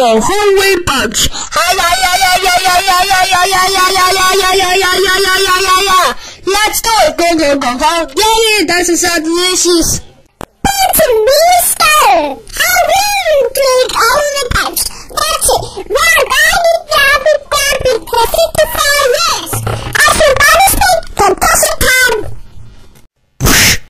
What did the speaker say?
Go, a Hawaiian Punch. Hi ya ya ya ya ya ya ya ya ya ya ya ya ya ya ya. Let's do it. Go go go go. Yeah yeah, that's so delicious.